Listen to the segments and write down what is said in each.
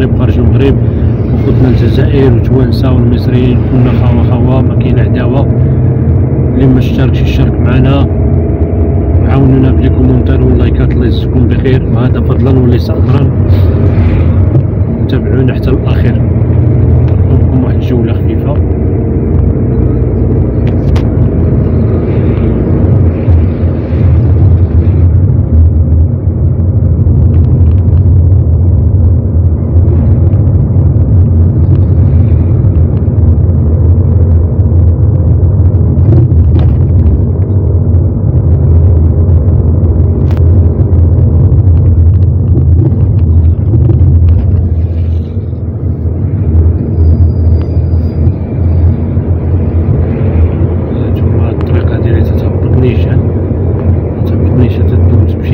المغرب خارج المغرب وخدنا الجزائر وتوانسة والمصريين كنا خوا خوا ما كاين عداوه اللي ما اشتركش يشارك معنا. عاونونا ب les commentaires واللايكات الله يجزيكم بخير. وهذا فضلا وليس امرا تابعونا حتى الاخير نقوم واحد الجولة خفيفة.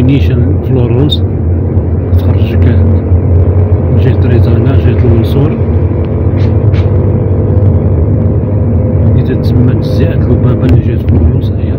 نيشان فلورونس تخرجك جهة ريزانا جهة المنصور إذا تسمى تزيعت لبابا اللي جهة فلورونس هي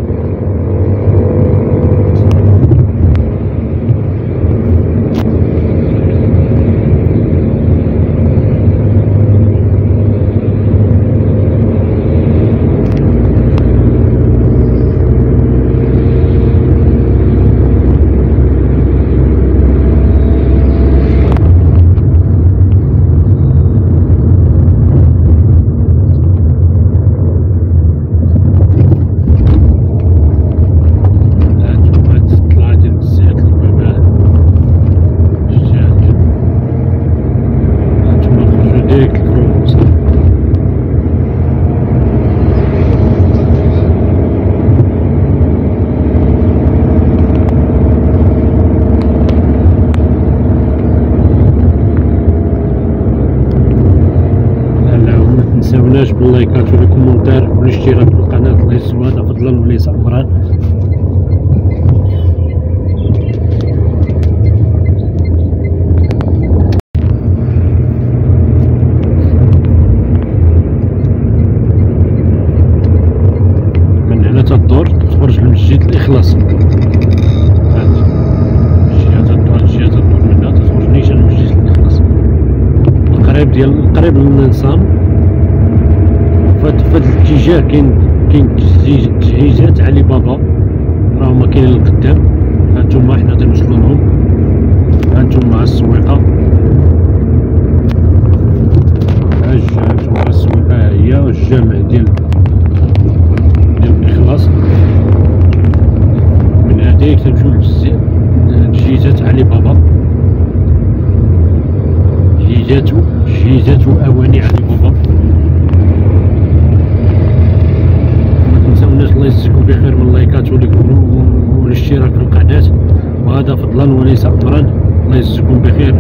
هانتوما هاد الطلعة ديال تزيعت لبابا شتي هانتوما نخرجو direct لفلورونس لا ما تنساوناش باللايكات وال commentaire والاشتراك في القناة الله يسوى هذا فضلا وليس امرا من هنا تدور تخرج لمسجد الإخلاص. هاد الجهه تدور الجهه تدور منها تخرج نيشان لمسجد الاخلاص القريب ديال القريب للنظام فهاد الاتجاه كاين كاين تجهيز- تجهيزات علي بابا. راهما كاينين لقدام هانتوما حنا تنوصلو لهم. هانتوما السويقة. ها الج- هانتوما السويقة. ها هي الجامع ديال ديال الإخلاص. من هاديك تنمشيو للجزائر تجهيزات علي بابا. وأواني علي بابا ما تنساوناش الله يجزيكم بخير من اللايكات في القناة وهذا فضلا وليس أمرا الله يجزيكم بخير.